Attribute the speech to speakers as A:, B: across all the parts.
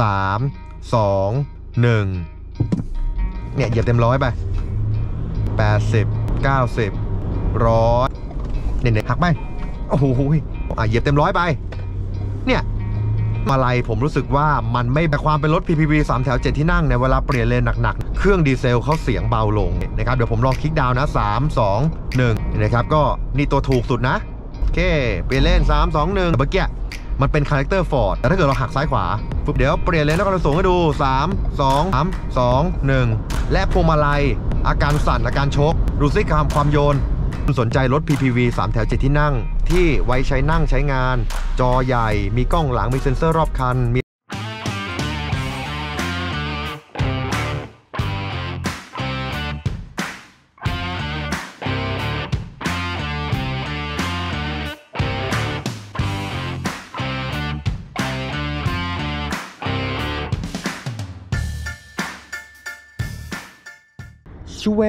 A: สามสองหนึ่งเนี่ยเหยียบเต็มร้อยไปแปดสิบเก้าสิบร้อยเนี่ยเนี่ยหักไปโอ้โหอะเหยียบเต็มร้อยไป เนี่ยมาลัยผมรู้สึกว่ามันไม่แบบความเป็นรถ PPV 3 แถว 7 ที่นั่งในเวลาเปลี่ยนเลนหนักๆ เครื่องดีเซลเขาเสียงเบาลงนะครับ เดี๋ยวผมลองคลิกดาวน์นะ3 2 1 นะครับ ก็นี่ตัวถูกสุดนะ โอเค เปลี่ยนเลน 3 2 1 เมื่อกี้ มันเป็น character Ford แต่ถ้าเกิดเราหักซ้ายขวาปุ๊บเดี๋ยวเปลี่ยนเลนแล้วก็เราสูงให้ดู 3 2 3 2 1 และพวงมาลัย อาการสั่นอาการชก ดูซิความความโยนสนใจรถ PPV 3 แถว 7 ที่นั่ง ที่ไว้ใช้นั่งใช้งาน จอใหญ่ มีกล้องหลังมีเซ็นเซอร์รอบคันมี ชว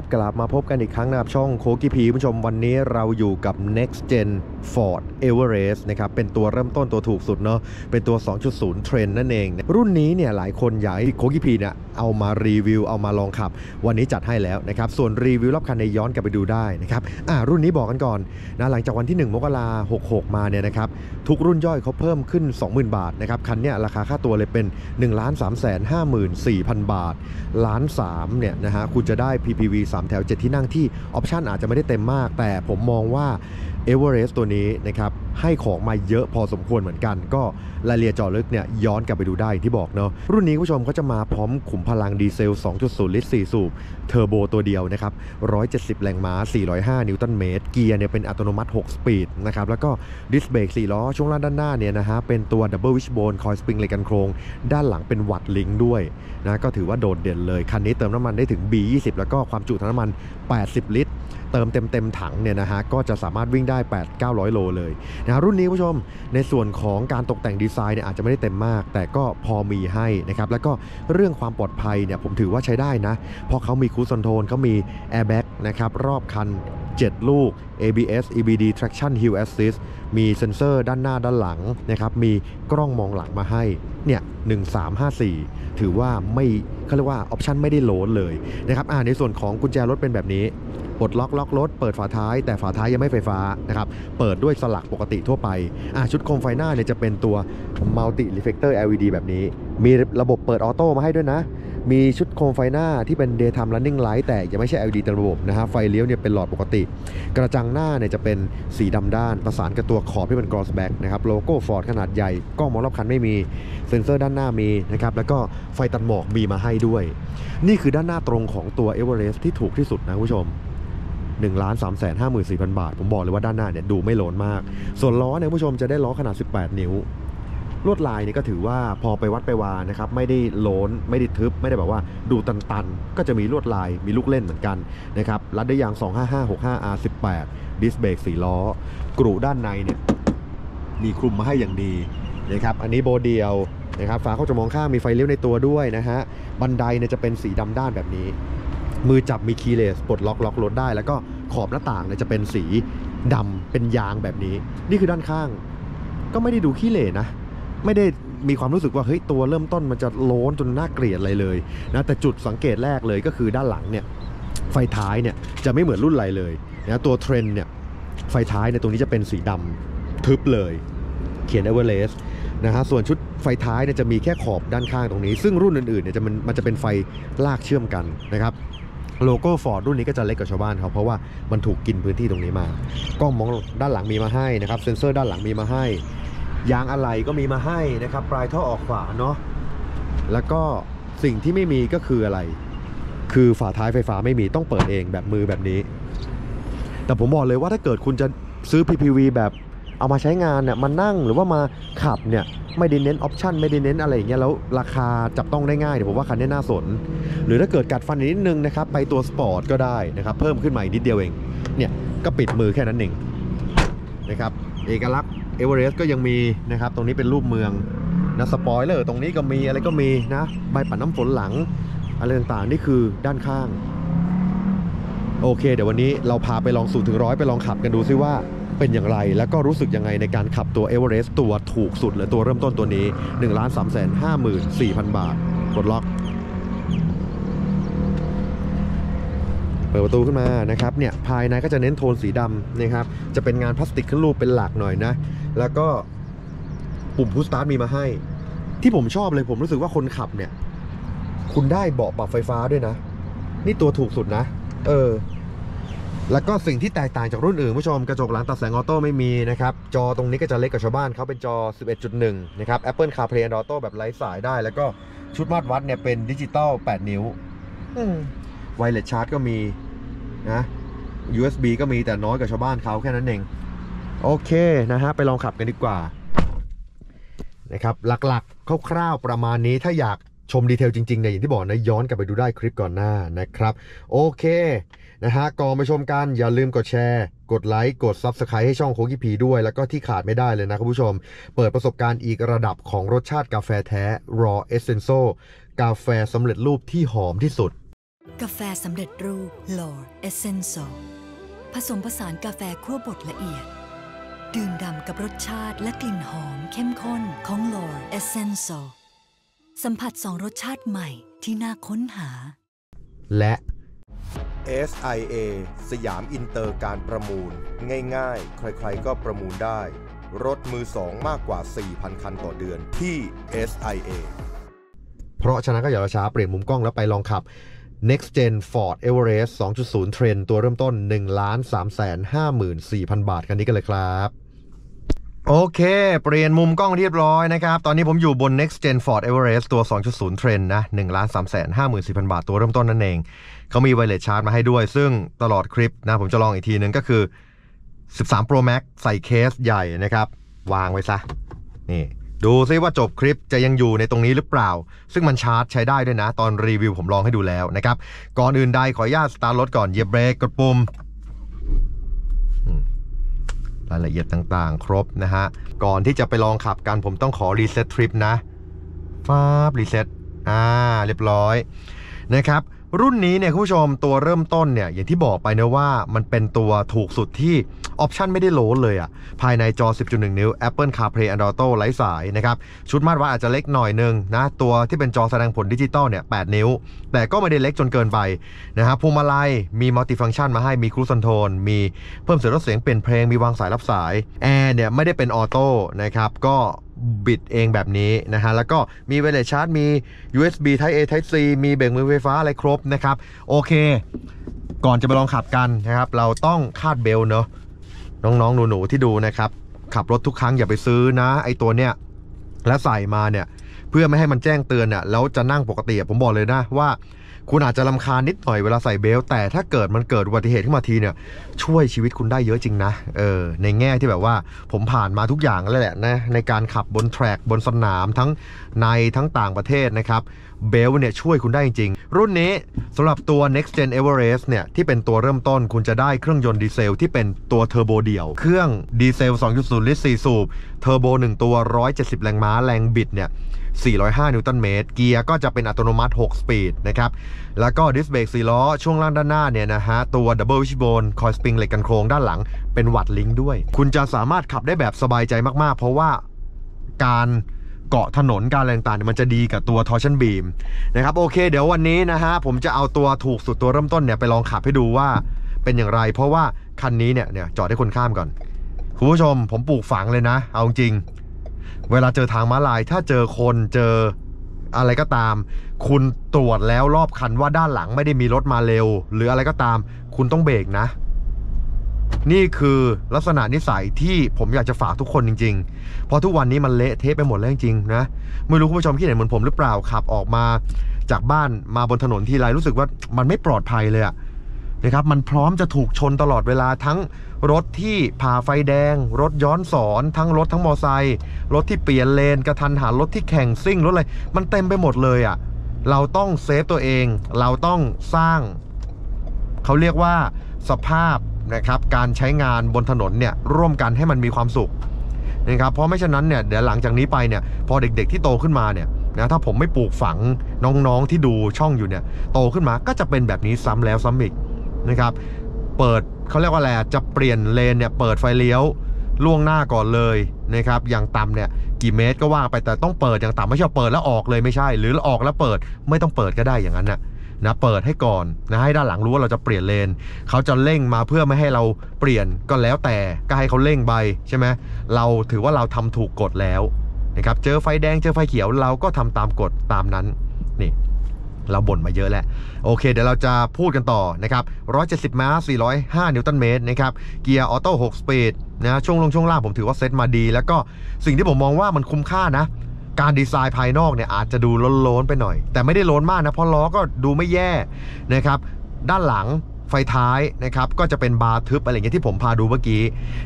A: บกลับมาพบกันอีกครั้งนะครับช่องโคกิพีผู้ชมวันนี้เราอยู่กับ next gen Ford Everest นะครับเป็นตัวเริ่มต้นตัวถูกสุดเนาะเป็นตัว 2.0 Trend นั่นเอง รุ่นนี้เนี่ยหลายคนอยากให้โคกิพีเนี่ยเอามารีวิวเอามาลองขับ วันนี้จัดให้แล้วนะครับส่วนรีวิวรอบคันในย้อนกลับไปดูได้นะครับอ่ารุ่นนี้บอกกันก่อนนะหลังจากวันที่ 1 มกราคม66มาเนี่ยนะครับทุกรุ่นย่อยเขาเพิ่มขึ้น 20,000 บาทนะครับคันเนี้ยราคาค่าตัวเลยเป็น1 3 5 4 0 0 0บาทล้าน3เนี่ยนะฮะคุณจะได้ PPV 3 แถว 7 ที่นั่งที่ option อาจจะไม่ได้เต็มมาก แต่ผมมองว่า e v e r e s t ตัวนี้นะครับให้ของมาเยอะพอสมควรเหมือนกัน ก็รายละเอียดเจาะลึกเนี่ยย้อนกลับไปดูได้ที่บอกเนาะรุ่นนี้ผู้ชมเขาจะมาพร้อมขุมพลังดีเซล 2.0 ลิตร 4 สูบเทอร์โบตัวเดียวนะครับ 170 แรงม้า 405 นิวตันเมตร เกียร์เนี่ยเป็นอัตโนมัติ 6 speed นะครับ แล้วก็ดิสเบรก4ล้อ ช่วงล่างด้านหน้าเนี่ยนะฮะเป็นตัว double wishbone coil spring เหล็กกันโครง ด้านหลังเป็น Watt's link ด้วยนะก็ถือว่าโดดเด่นเลยคันนี้เติมน้ำมันได้ถึง B20 แล้วก็ความจุถังน้ำมัน 80 ลิตร เติมเต็มเต็มๆถังเนี่ยนะฮะก็จะสามารถวิ่งได้ 8 900 โลเลยนะฮะรุ่นนี้ผู้ชมในส่วนของการตกแต่งดีไซน์เนี่ยอาจจะไม่ได้เต็มมาก แต่ก็พอมีให้นะครับแล้วก็เรื่องความปลอดภัยเนี่ยผมถือว่าใช้ได้นะเพราะเขามีคู c อนโทรลเขามีแอร์แบ็กนะครับรอบคัน 7 ลูก ABS EBD Traction Hill Assist มีเซ็นเซอร์ด้านหน้าด้านหลังนะครับมีกล้องมองหลังมาให้เนี่ย1354 ถือว่าไม่เขาเรียกว่าออปชันไม่ได้โหลดเลยนะครับอ่าในส่วนของกุญแจรถเป็นแบบนี้ปลดล็อกล็อกรถเปิดฝาท้ายแต่ฝาท้ายยังไม่ไฟฟ้านะครับเปิดด้วยสลักปกติทั่วไปอ่าชุดโคมไฟหน้าเนี่ยจะเป็นตัว Multi Reflector LED แบบนี้ มีระบบเปิด auto มาให้ด้วยนะ มีชุดโคมไฟหน้าที่เป็น daytime running light แต่ยังไม่ใช่ LED เต็มระบบนะฮะไฟเลี้ยวเนี่ยเป็นหลอดปกติ กระจังหน้าเนี่ยจะเป็นสีดำด้าน ประสานกับตัวขอบที่เป็น gloss back นะครับโลโก้ Ford ขนาดใหญ่กล้องมองรอบคันไม่มี เซ็นเซอร์ด้านหน้ามีนะครับแล้วก็ไฟตัดหมอกมีมาให้ด้วย นี่คือด้านหน้าตรงของตัว Everest ที่ถูกที่สุดนะคุณผู้ชม1 3 5 4 0 0 0 บาท ผมบอกเลยว่าด้านหน้าเนี่ยดูไม่โหลนมาก ส่วนล้อเนี่ยผู้ชมจะได้ล้อขนาด 18 นิ้ว ลวดลายเนี่ยก็ถือว่าพอไปวัดไปวานะครับไม่ได้โลนไม่ได้ทึบ ไม่ได้แบบว่าดูตันๆ ก็จะมีลวดลายมีลูกเล่นเหมือนกันนะครับรัดได้ยาง 25565R18 ดิสเบรก4ล้อกรุด้านในเนี่ยมีคลุมมาให้อย่างดีนะครับอันนี้โบเดียวนะครับฝาเข้าจะมองข้างมีไฟเลี้ยวในตัวด้วยนะฮะบันไดเนี่ยจะเป็นสีดำด้านแบบนี้ มือจับมีคีย์เลสปลดล็อกล็อกรถได้ แล้วก็ขอบหน้าต่างเนี่ยจะเป็นสีดำเป็นยางแบบนี้ นี่คือด้านข้าง ก็ไม่ได้ดูขี้เหร่นะ ไม่ได้มีความรู้สึกว่าเฮ้ยตัวเริ่มต้นมันจะโล้นจนน่าเกลียดอะไรเลยนะแต่จุดสังเกตแรกเลยก็คือด้านหลังเนี่ยไฟท้ายเนี่ยจะไม่เหมือนรุ่นอะไรเลยนะตัวเทรนเนี่ยไฟท้ายเนี่ยตรงนี้จะเป็นสีดำทึบเลย เขียน e v e r e s t นะฮะส่วนชุดไฟท้ายเนี่ยจะมีแค่ขอบด้านข้างตรงนี้ ซึ่งรุ่นอื่นๆเนี่ยจะมันมันจะเป็นไฟลากเชื่อมกันนะครับโลโก้ฟอร์ดรุ่นนี้ก็จะเล็กกว่าชาวบ้านเขาเพราะว่ามันถูกกินพื้นที่ตรงนี้มากล้องมองด้านหลังมีมาให้นะครับเซ็นเซอร์ด้านหลังมีมาให้ ยางอะไหล่ก็มีมาให้นะครับ ปลายท่อออกขวาเนาะแล้วก็สิ่งที่ไม่มีก็คืออะไร คือฝาท้ายไฟฟ้าไม่มีต้องเปิดเองแบบมือแบบนี้ แต่ผมบอกเลยว่าถ้าเกิดคุณจะซื้อ PPV แบบเอามาใช้งานเนี่ยมานั่งหรือว่ามาขับเนี่ยไม่ได้เน้นออปชันไม่ได้เน้นอะไรอย่างเงี้ยแล้วราคาจับต้องได้ง่ายเดี๋ยวผมว่าคันนี้น่าสน หรือถ้าเกิดกัดฟันนิดนึงนะครับไปตัวสปอร์ตก็ได้นะครับเพิ่มขึ้นมาอีกนิดเดียวเองเนี่ยก็ปิดมือแค่นั้นเองนะครับเอกลักษณ์ เอเวอเรสต์ก็ยังมีนะครับ ตรงนี้เป็นรูปเมืองนะสปอยเลอร์ตรงนี้ก็มีอะไรก็มีนะใบปัดน้ำฝนหลังอะไรต่างๆ นี่คือด้านข้าง โอเค เดี๋ยววันนี้เราพาไปลองศูนย์ถึงร้อยไปลองขับกันดูซิว่าเป็นอย่างไร แล้วก็รู้สึกยังไงในการขับตัว e v e r e s t ตัวถูกสุดหรือตัวเริ่มต้นตัวนี้ 1 3 5 4 0 0 0 บาท กดล็อก เปิดประตูขึ้นมานะครับเนี่ยภายในก็จะเน้นโทนสีดำนะครับจะเป็นงานพลาสติกขึ้นรูปเป็นหลักหน่อยนะ แล้วก็ปุ่มพุชสตาร์ทมีมาให้ ที่ผมชอบเลยผมรู้สึกว่าคนขับเนี่ย คุณได้เบาะปรับไฟฟ้าด้วยนะ นี่ตัวถูกสุดนะ เออ แล้วก็สิ่งที่แตกต่างจากรุ่นอื่นผู้ชมกระจกหลังตัดแสงออโต้ไม่มีนะครับจอตรงนี้ก็จะเล็กกว่าชาวบ้านเขาเป็นจอ 11.1 นะครับ Apple CarPlay and Auto แบบไร้สายได้ แล้วก็ชุดมาตรวัดเนี่ยเป็นดิจิตอล8 นิ้วไวเลสชาร์จก็มี นะ USB ก็มีแต่น้อยกว่าชาวบ้านเขาแค่นั้นเอง โอเคนะฮะ ไปลองขับกันดีกว่า นะครับ หลักๆ คร่าวๆ ประมาณนี้ถ้าอยากชมดีเทลจริงๆเนี่ยอย่างที่บอกนะ ย้อนกลับไปดูได้คลิปก่อนหน้านะครับ โอเค นะฮะ ก่อนไปชมกัน อย่าลืมกดแชร์ กดไลค์ กด Subscribe ให้ช่องโคกิพีด้วย แล้วก็ที่ขาดไม่ได้เลยนะคุณผู้ชม เปิดประสบการณ์อีกระดับของรสชาติกาแฟแท้ Raw Essential กาแฟสำเร็จรูปที่หอมที่สุด
B: กาแฟสำเร็จรูป Lord Essential ผสมผสานกาแฟคั่วบดละเอียด ดื่มด่ำกับรสชาติและกลิ่นหอมเข้มข้นของ Lord Essential สัมผัสสองรสชาติใหม่ที่น่าค้นหา
A: และ
C: SIA สยามอินเตอร์การประมูล ง่ายๆ ใครๆก็ประมูลได้ รถมือสองมากกว่า 4,000 คันต่อเดือนที่ SIA
A: เพราะฉะนั้นก็อย่ารอช้าเปลี่ยนมุมกล้องแล้วไปลองขับ Next Gen Ford Everest 2.0 Trend ตัวเริ่มต้น 1 3 5 4 0 0 0 บาท คันนี้กันเลยครับ โอเค เปลี่ยนมุมกล้องเรียบร้อยนะครับ ตอนนี้ผมอยู่บน Next Gen Ford Everest ตัว 2.0 Trend นะ 1 3 5 4 0 0 0 บาท ตัวเริ่มต้นนั่นเอง เขามีไวเลสชาร์จมาให้ด้วย ซึ่งตลอดคลิปนะ ผมจะลองอีกทีนึงก็คือ 13 Pro Max ใส่เคสใหญ่นะครับ วางไว้ซะ นี่ ดูซิว่าจบคลิปจะยังอยู่ในตรงนี้หรือเปล่า ซึ่งมันชาร์จใช้ได้ด้วยนะ ตอนรีวิวผมลองให้ดูแล้วนะครับ ก่อนอื่นใดขออนุญาตสตาร์ทรถก่อนเหยียบเบรกกดปุ่มรายละเอียดต่างๆ ครบนะฮะ ก่อนที่จะไปลองขับกันผมต้องขอ reset trip นะฟ้าบ reset อ่า เรียบร้อยนะครับรุ่นนี้เนี่ยคุณผู้ชมตัวเริ่มต้นเนี่ยอย่างที่บอกไปนะว่ามันเป็นตัวถูกสุดที่ ออปชันไม่ได้โหลดเลยอะ่ะ ภายในจอ 10.1 นิ้ว Apple CarPlay Android Auto ไร้สายนะครับ ชุดมาตรวัดอาจจะเล็กหน่อยนึงนะ ตัวที่เป็นจอแสดงผลดิจิตอลเนี่ย 8 นิ้ว แต่ก็ไม่ได้เล็กจนเกินไปนะครับพวงมาลัยมีมัลติฟัง c t ชันมาให้มีครู i คอนโทรลมีเพิ่มเสียงลดเสียงเปลี่ยนเพลงมีวางสายรับสายแอร์เนี่ยไม่ได้เป็น auto นะครับก็บิดเองแบบนี้นะฮะ แล้วก็มี wireless charge มี USB Type A Type C มีเบรกมือไฟฟ้าอะไรครบนะครับ โอเค ก่อนจะไปลองขับกันนะครับ เราต้องคาด belt เนอะ น้องๆหนูๆที่ดูนะครับ ขับรถทุกครั้งอย่าไปซื้อนะ ไอตัวเนี้ยแล้วใส่มาเนี่ย เพื่อไม่ให้มันแจ้งเตือนเนี่ยแล้วจะนั่งปกติผมบอกเลยนะว่า คุณอาจจะรำคาญนิดหน่อยเวลาใส่ belt แต่ถ้าเกิดมันเกิดอุบัติเหตุขึ้นมาทีเนี่ย ช่วยชีวิตคุณได้เยอะจริงนะเออในแง่ที่แบบว่าผมผ่านมาทุกอย่างแล้วแหละนะในการขับบน track บนสนามทั้งในทั้งต่างประเทศนะครับ belt เนี่ยช่วยคุณได้จริง รุ่นนี้สำหรับตัว Next Gen Everest เนี่ย ที่เป็นตัวเริ่มต้นคุณจะได้เครื่องยนต์ดีเซลที่เป็นตัวเทอร์โบเดี่ยว เครื่องดีเซล 2.0 ลิตร 4 สูบ เทอร์โบ 1 ตัว 170 แรงม้าแรงบิดเนี่ย 405 นิวตันเมตร เกียร์ก็จะเป็นอัตโนมัติ 6 speed นะครับ แล้วก็ดิสเบรก4ล้อ ช่วงล่างด้านหน้าเนี่ยนะฮะ ตัว double wishbone coil spring เหล็กกันโครงด้านหลัง เป็น Watt's link ด้วย คุณจะสามารถขับได้แบบสบายใจมากๆ เพราะว่าการ เกาะถนนการอะไรต่างๆเนี่ยมันจะดีกับตัว torsion beam นะครับโอเค เดี๋ยววันนี้นะฮะผมจะเอาตัวถูกสุดตัวเริ่มต้นเนี่ยไปลองขับให้ดูว่าเป็นอย่างไร เพราะว่าคันนี้เนี่ยเนี่ยจอดให้คนข้ามก่อนคุณผู้ชมผมปลูกฝังเลยนะ เอาจริง เวลาเจอทางม้าลาย ถ้าเจอคนเจออะไรก็ตาม คุณตรวจแล้วรอบคันว่าด้านหลังไม่ได้มีรถมาเร็ว หรืออะไรก็ตาม คุณต้องเบรกนะ นี่คือลักษณะนิสัยที่ผมอยากจะฝากทุกคนจริง ๆ ราะทุกวันนี้มันเละเทะไปหมดแล้วจริงๆนะไม่รู้คุณผู้ชมคิดเห็นเหมือนผมหรือเปล่าขับออกมาจากบ้านมาบนถนนทีไรรู้สึกว่ามันไม่ปลอดภัยเลยอะนะครับมันพร้อมจะถูกชนตลอดเวลาทั้งรถที่ผ่าไฟแดง รถย้อนสอน ทั้งรถทั้งมอไซค์รถที่เปลี่ยนเลนกระทันหันรถที่แข่งซิ่งรถอะไรมันเต็มไปหมดเลยอะเราต้องเซฟตัวเอง เราต้องสร้าง เขาเรียกว่าสภาพนะครับการใช้งานบนถนนเนี่ยร่วมกันให้มันมีความสุข นะครับเพราะไม่ฉะนั้นเนี่ยเดี๋ยวหลังจากนี้ไปเนี่ยพอเด็กๆที่โตขึ้นมาเนี่ยนะถ้าผมไม่ปลูกฝังน้องๆที่ดูช่องอยู่เนี่ยโตขึ้นมาก็จะเป็นแบบนี้ซ้ำแล้วซ้ำอีกนะครับเปิดเขาเรียกว่าอะไรจะเปลี่ยนเลนเนี่ยเปิดไฟเลี้ยวล่วงหน้าก่อนเลยนะครับอย่างต่ำเนี่ยกี่เมตรก็ว่าไปแต่ต้องเปิดอย่างต่ำไม่ใช่เปิดแล้วออกเลยไม่ใช่ หรือออกแล้วเปิดไม่ต้องเปิดก็ได้อย่างนั้นนะ นะเปิดให้ก่อนนะให้ด้านหลังรู้ว่าเราจะเปลี่ยนเลนเขาจะเร่งมาเพื่อไม่ให้เราเปลี่ยนก็แล้วแต่ก็ให้เขาเร่งไปใช่ไหมเราถือว่าเราทำถูกกฎแล้วนะครับเจอไฟแดงเจอไฟเขียวเราก็ทำตามกฎตามนั้นนี่เราบ่นมาเยอะแล้วโอเค เดี๋ยวเราจะพูดกันต่อนะครับ170ม้า405 นิวตันเมตรนะครับเกียร์ auto 6 speed นะช่วงลงช่วงล่างผมถือว่าเซ็ตมาดี แล้วก็สิ่งที่ผมมองว่ามันคุ้มค่านะ การดีไซน์ภายนอกเนี่ยอาจจะดูโล้นๆไปหน่อย แต่ไม่ได้โล้นมากนะเพราะล้อก็ดูไม่แย่นะครับ ด้านหลังไฟท้ายนะครับก็จะเป็นบาร์ทึบอะไรอย่างเงี้ยที่ผมพาดูเมื่อกี้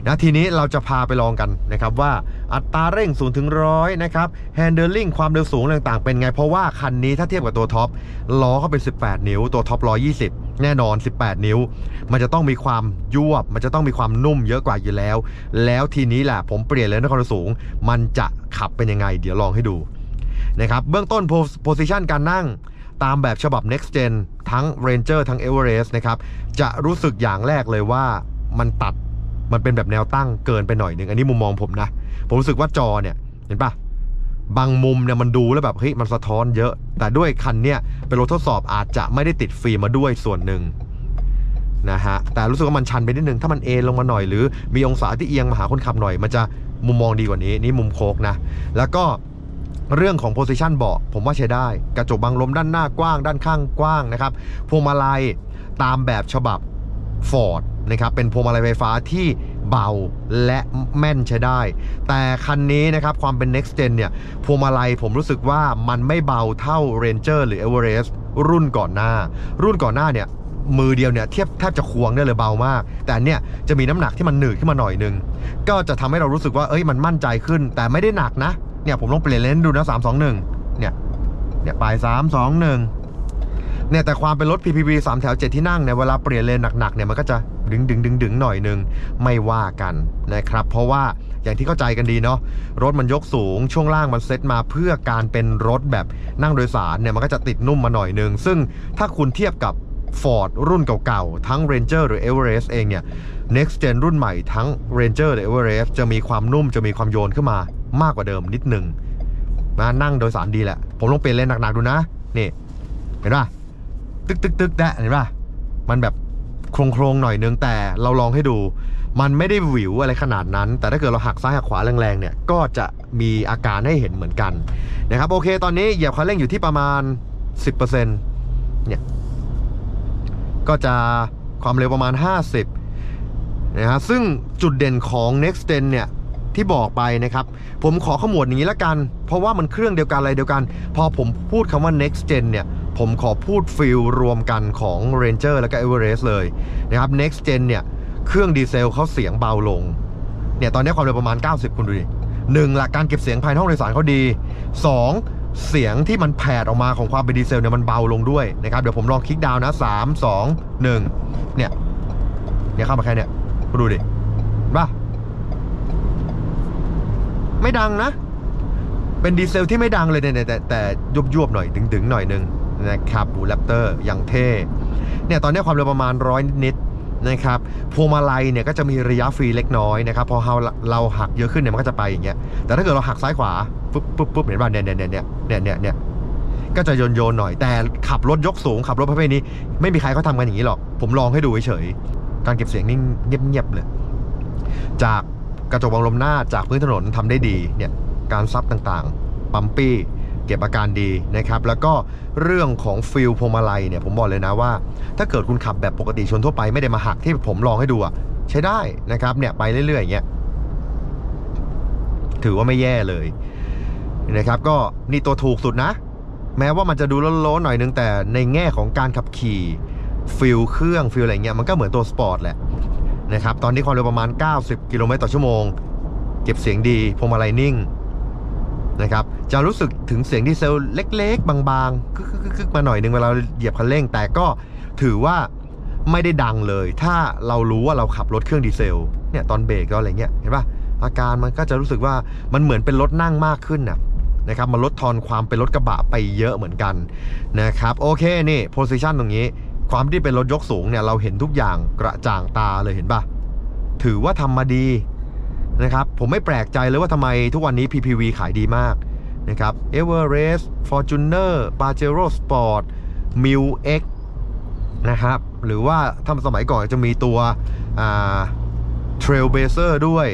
A: นะทีนี้เราจะพาไปลองกันนะครับว่าอัตราเร่ง0ถึง100นะครับ handling ความเร็วสูงต่างๆเป็นไง เพราะว่าคันนี้ถ้าเทียบกับตัวท็อปล้อเขาเป็น 18 นิ้ว ตัวท็อป 20 แน่นอน 18 นิ้ว มันจะต้องมีความยวบ มันจะต้องมีความนุ่มเยอะกว่าอยู่แล้ว แล้วทีนี้แหละผมเปลี่ยนเลยนะความเร็วสูง มันจะ ขับเป็นยังไง เดี๋ยวลองให้ดูนะครับเบื้องต้น position การนั่งตามแบบฉบับ next gen ทั้ง Ranger ทั้ง Everest นะครับจะรู้สึกอย่างแรกเลยว่ามันตัดมันเป็นแบบแนวตั้งเกินไปหน่อยหนึ่งอันนี้มุมมองผมนะ ผมรู้สึกว่าจอเนี่ยเห็นปะบางมุมเนี่ยมันดูแล้วแบบเฮ้ยมันสะท้อนเยอะ แต่ด้วยคันเนี่ยเป็นรถทดสอบอาจจะไม่ได้ติดฟิล์มมาด้วยส่วนหนึ่งนะฮะแต่รู้สึกว่ามันชันไปนิดนึงถ้ามันเอนลงมาหน่อยหรือมีองศาที่เอียงมาหาคนขับหน่อย มันจะ มุมมองดีกว่านี้นี่มุมโค้กนะ แล้วก็เรื่องของ position เบาะผมว่าใช้ได้ กระจกบังลมด้านหน้ากว้าง ด้านข้างกว้างนะครับพวงมาลัยตามแบบฉบับ Ford นะครับเป็นพวงมาลัยไฟฟ้าที่เบาและแม่นใช้ได้ แต่คันนี้นะครับความเป็น next gen เนี่ยพวงมาลัยผมรู้สึกว่ามันไม่เบาเท่า Ranger หรือ Everest รุ่นก่อนหน้า รุ่นก่อนหน้าเนี่ย มือเดียวเนี่ยเทียบแทบจะควงได้เลยเบามาก แต่เนี่ยจะมีน้ำหนักที่มันหนืดขึ้นมาหน่อยนึง ก็จะทำให้เรารู้สึกว่าเอ้ยมันมั่นใจขึ้น แต่ไม่ได้หนักนะ เนี่ยผมลองเปลี่ยนเลนส์ดูนะสามสองหนึ่งเนี่ย เนี่ยปลายสามสองหนึ่งเนี่ยแต่ความเป็นรถ PPV สามแถวเจ็ดที่นั่งเนี่ยเวลาเปลี่ยนเลนหนักๆเนี่ยมันก็จะดึงดึงดึงดึงหน่อยนึงไม่ว่ากันนะครับ เพราะว่าอย่างที่เข้าใจกันดีเนาะรถมันยกสูงช่วงล่างมันเซตมาเพื่อการเป็นรถแบบนั่งโดยสารเนี่ยมันก็จะติดนุ่มมาหน่อยนึง ซึ่งถ้าคุณเทียบกับ Ford รุ่นเก่าๆ ทั้ง Ranger หรือ Everest เองเนี่ย Next Gen รุ่นใหม่ทั้ง Ranger หรือ Everest จะมีความนุ่มจะมีความโยนขึ้นมามากกว่าเดิมนิดหนึ่งนะนั่งโดยสารดีแหละ ผมลองเปลี่ยนเลนหนักๆดูนะ นี่ เห็นป่ะ ตึกตึกตึกแดะเห็นป่ะ มันแบบโครงโครงๆหน่อยนึงแต่เราลองให้ดู มันไม่ได้หวิวอะไรขนาดนั้น แต่ถ้าเกิดเราหักซ้ายหักขวาแรงๆเนี่ย ก็จะมีอาการให้เห็นเหมือนกันนะครับ โอเค ตอนนี้เหยียบคันเร่งอยู่ที่ประมาณ 10%เนี่ย ก็จะความเร็วประมาณ 50นะฮะซึ่งจุดเด่นของ Next Gen เนี่ยที่บอกไปนะครับ ผมขอขมวดอย่างนี้ละกัน เพราะว่ามันเครื่องเดียวกันอะไรเดียวกัน พอผมพูดคำว่า next gen เนี่ย ผมขอพูดฟิลรวมกันของ Ranger แล้วก็ Everest เลยนะครับ next gen เนี่ย เครื่องดีเซลเขาเสียงเบาลง เนี่ย ตอนนี้ความเร็วประมาณ 90 คุณดูดิหนึ่งหลักการเก็บเสียงภายในห้องโดยสารเขาดี 2. เสียงที่มันแผดออกมาของความเป็นดีเซลเนี่ยมันเบาลงด้วยนะครับเดี๋ยวผมลองคลิกดาวน์นะ3 2 1 เนี่ยเนี่ยเข้ามาแค่เนี่ยดูดิเห็นป่ะไม่ดังนะ เป็นดีเซลที่ไม่ดังเลยเนี่ยแต่แต่ยุบยุบๆหน่อยดึงๆหน่อยนึงนะครับบูแรปเตอร์อย่างเท่เนี่ยตอนนี้ความเร็วประมาณร้อยนิด นะครับพวงมาลัยเนี่ยก็จะมีระยะฟรีเล็กน้อยนะครับพอเราเราหักเยอะขึ้นเนี่ยมันก็จะไปอย่างเงี้ยแต่ถ้าเกิดเราหักซ้ายขวาปุ๊บปุ๊บปุ๊บเห็นป่ะเนี่ยเนี่ยเนี่ยเนี่ยเนี่ยเนี่ยเนี่ยก็จะโยนโยนหน่อยแต่ขับรถยกสูงขับรถประเภทนี้ ไม่มีใครเขาทำกันอย่างนี้หรอกผมลองให้ดูเฉยๆการเก็บเสียงนิ่งเงียบๆเลยจากกระจกบังลมหน้าจากพื้นถนนทำได้ดีเนี่ยการซับต่างๆ ปั๊มปี้ เก็บอาการดีนะครับ แล้วก็เรื่องของฟิลพวงมาลัยเนี่ยผมบอกเลยนะว่า ถ้าเกิดคุณขับแบบปกติชนทั่วไปไม่ได้มาหักที่ผมลองให้ดูอะใช้ได้นะครับเนี่ยไปเรื่อยๆอย่างเงี้ยถือว่าไม่แย่เลยนะครับ ก็นี่ตัวถูกสุดนะ แม้ว่ามันจะดูโล้นๆหน่อยนึงแต่ในแง่ของการขับขี่ feel เครื่อง feel อะไรเงี้ยมันก็เหมือนตัวสปอร์ตแหละนะครับตอนนี้ความเร็วประมาณ 90 กิโลเมตรต่อชั่วโมง เก็บเสียงดีพวงมาลัยนิ่ง นะครับจะรู้สึกถึงเสียงดีเซลเล็กๆ บางๆกึกๆมาหน่อยหนึงเวลาเหยียบคันเร่ง แต่ก็ถือว่าไม่ได้ดังเลย ถ้าเรารู้ว่าเราขับรถเครื่องดีเซลเนี่ยตอนเบรกก็อะไรเงี้ยเห็นปะอาการมันก็จะรู้สึกว่ามันเหมือนเป็นรถนั่งมากขึ้นนะนะครับมันลดทอนความเป็นรถกระบะไปเยอะเหมือนกันนะครับโอเคนี่โพซิชันตรงนี้ ความที่เป็นรถยกสูงเนี่ยเราเห็นทุกอย่างกระจ่างตาเลยเห็นปะถือว่าทำมาดี นะครับ ผมไม่แปลกใจเลยว่าทำไมทุกวันนี้ PPV ขายดีมากนะครับ Everest Fortuner Pajero Sport m i l X นะครับ หรือว่าถ้าสมัยก่อนจะมีตัว Trailblazer ด้วย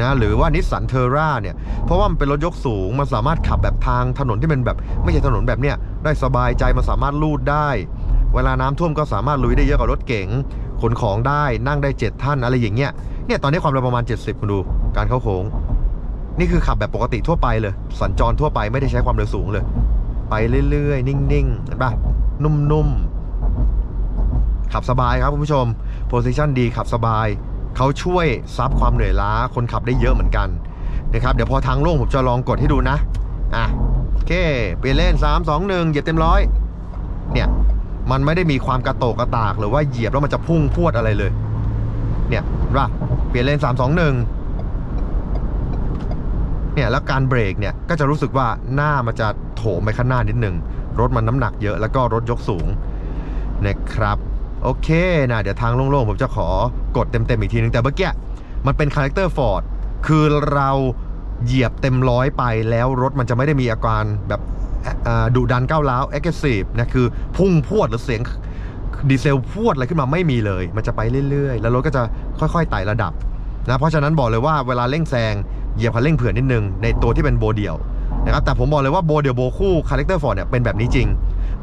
A: นะหรือว่านิสสันเทอร่าเนี่ย เพราะว่ามันเป็นรถยกสูง มันสามารถขับแบบทางถนนที่เป็นแบบ ไม่ใช่ถนนแบบเนี้ยได้สบายใจ มันสามารถลูดได้ เวลาน้ำท่วมก็สามารถลุยได้เยอะกว่ารถเก๋งขนของได้นั่งได้ 7 ท่านอะไรอย่างเงี้ย เนี่ยตอนนี้ความเร็วประมาณ 70 คุณดู การเข้าโค้ง นี่คือขับแบบปกติทั่วไปเลย สัญจรทั่วไปไม่ได้ใช้ความเร็วสูงเลย ไปเรื่อยๆ นิ่งๆ เห็นปะนุ่มๆ ขับสบายครับคุณผู้ชม โพซิชันดีขับสบาย เขาช่วยซับความเหนื่อยล้า คนขับได้เยอะเหมือนกันนะครับ เดี๋ยวพอทางโล่งผมจะลองกดให้ดูนะ อะ โอเค เปลี่ยนเลน3 2 1 เหยียบเต็มร้อย เนี่ย มันไม่ได้มีความกระโตกกระตากหรือว่าเหยียบแล้วมันจะพุ่งพวดอะไรเลย เนี่ยเห็นปะเปลี่ยนเลน3 2 1เนี่ยแล้วการเบรกเนี่ยก็จะรู้สึกว่าหน้ามันจะโถมไปข้างหน้านิดหนึ่งรถมันน้ำหนักเยอะแล้วก็รถยกสูงนะครับโอเคนะเดี๋ยวทางโล่งๆผมจะขอกดเต็มๆอีกทีนึงแต่เมื่อกี้มันเป็น character Ford คือเราเหยียบเต็มร้อยไปแล้วรถมันจะไม่ได้มีอาการแบบดุดันก้าวร้าว aggressive นะคือพุ่งพรวดหรือเสียง ดีเซลพรวดอะไรขึ้นมาไม่มีเลย มันจะไปเรื่อยๆ แล้วรถก็จะค่อยๆไต่ระดับนะเพราะฉะนั้นบอกเลยว่าเวลาเร่งแซงเหยียบคันเร่งเผื่อนิดนึงในตัวที่เป็นโบเดี่ยวนะครับแต่ผมบอกเลยว่าโบเดี่ยวโบคู่ character Ford เนี่ยเป็นแบบนี้จริง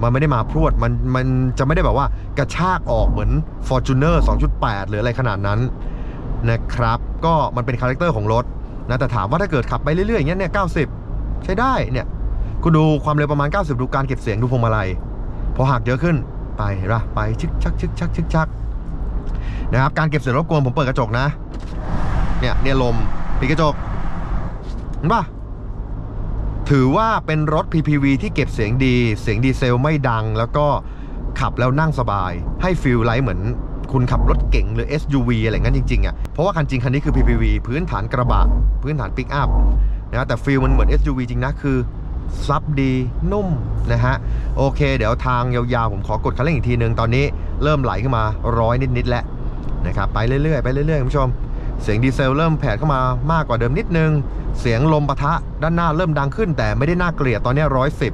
A: มันไม่ได้มาพรวดมันมันจะไม่ได้แบบว่ากระชากออกเหมือน Fortuner 2.8 หรืออะไรขนาดนั้นนะครับก็มันเป็น character ของรถนะแต่ถามว่าถ้าเกิดขับไปเรื่อยๆอย่างเงี้ยเนี่ย 90 ใช้ได้เนี่ยคุณดูความเร็วประมาณ 90 ดูการเก็บเสียงดูพวงมาลัยพอหักเยอะขึ้น ไปเห็นปะไปชึกชักชึกชักชึกชักนะครับการเก็บเสียงรบกวนผมเปิดกระจกนะ เนี่ยเนี่ยลมปิดกระจกเห็นปะถือว่าเป็นรถ PPV ที่เก็บเสียงดี เสียงดีเซลไม่ดัง แล้วก็ขับแล้วนั่งสบาย ให้ฟีลไลท์เหมือนคุณขับรถเก๋งหรือ SUV อะไรงั้นจริงๆอะ่ะ เพราะว่าคันจริงคันนี้คือ PPV พื้นฐานกระบะ พื้นฐานปิกอัพนะแต่ฟีลมันเหมือน SUV จริงนะ คือ ซับดีนุ่มนะฮะโอเค เดี๋ยวทางยาวๆ ผมขอกดคันเร่งอีกทีนึง ตอนนี้เริ่มไหลขึ้นมาร้อยนิดๆแล้วนะครับไปเรื่อยๆไปเรื่อยๆคุณผู้ชม เสียงดีเซลเริ่มแผดเข้ามามากกว่าเดิมนิดนึง เสียงลมปะทะด้านหน้าเริ่มดังขึ้น แต่ไม่ได้น่าเกลียดตอนนี้ร้อยสิบ